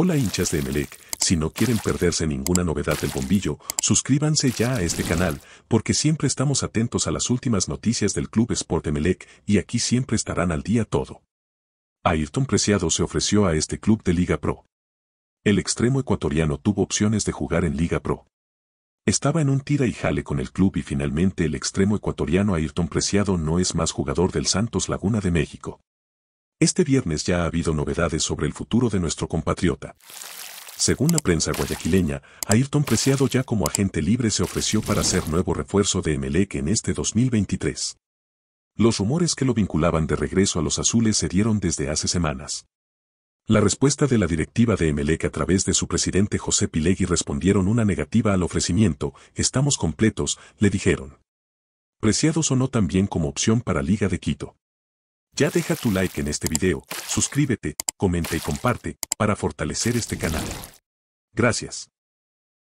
Hola hinchas de Emelec, si no quieren perderse ninguna novedad del bombillo, suscríbanse ya a este canal, porque siempre estamos atentos a las últimas noticias del Club Sport Emelec y aquí siempre estarán al día todo. Ayrton Preciado se ofreció a este club de Liga Pro. El extremo ecuatoriano tuvo opciones de jugar en Liga Pro. Estaba en un tira y jale con el club y finalmente el extremo ecuatoriano Ayrton Preciado no es más jugador del Santos Laguna de México. Este viernes ya ha habido novedades sobre el futuro de nuestro compatriota. Según la prensa guayaquileña, Ayrton Preciado ya como agente libre se ofreció para ser nuevo refuerzo de Emelec en este 2023. Los rumores que lo vinculaban de regreso a los azules se dieron desde hace semanas. La respuesta de la directiva de Emelec a través de su presidente José Pilegui respondieron una negativa al ofrecimiento, estamos completos, le dijeron. Preciado sonó también como opción para Liga de Quito. Ya deja tu like en este video, suscríbete, comenta y comparte, para fortalecer este canal. Gracias.